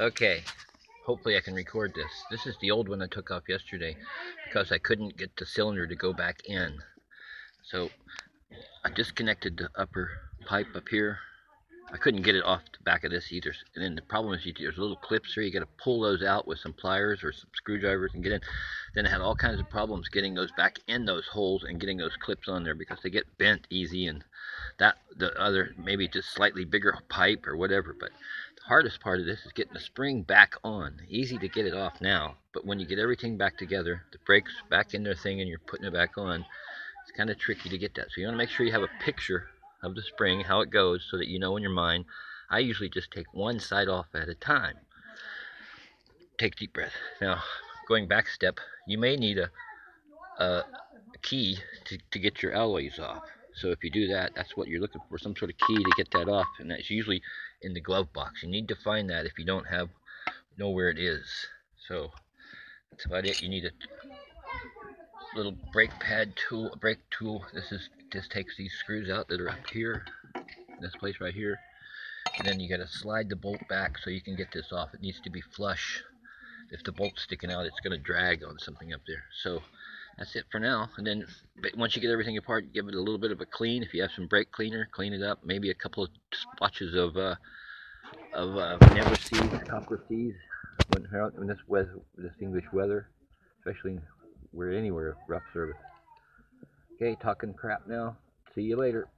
Okay, hopefully I can record this. This is the old one I took off yesterday because I couldn't get the cylinder to go back in. So I disconnected the upper pipe up here. I couldn't get it off the back of this either. And then the problem is you, there's little clips here. You got to pull those out with some pliers or some screwdrivers and get in. Then I had all kinds of problems getting those back in those holes and getting those clips on there because they get bent easy and that the other maybe just slightly bigger pipe or whatever. But the hardest part of this is getting the spring back on. Easy to get it off now, but when you get everything back together, the brakes back in their thing and you're putting it back on, it's kind of tricky to get that. So you want to make sure you have a picture of the spring, how it goes, so that you know in your mind. I usually just take one side off at a time. Take deep breath. Now, going back step, you may need a, a key to, to get your alloys off. So if you do that, that's what you're looking for, some sort of key to get that off. And that's usually in the glove box. You need to find that if you don't have know where it is. So that's about it. You need a little brake pad tool, a brake tool. This is just takes these screws out that are up here, this place right here. And then you got to slide the bolt back so you can get this off. It needs to be flush. If the bolt's sticking out, it's going to drag on something up there. So that's it for now. And then once you get everything apart, give it a little bit of a clean. If you have some brake cleaner, clean it up. Maybe a couple of splotches of uh, of uh, Never-Seez, copper seeds, in this weather, this English weather, especially where anywhere rough service. Okay, talking crap now. See you later.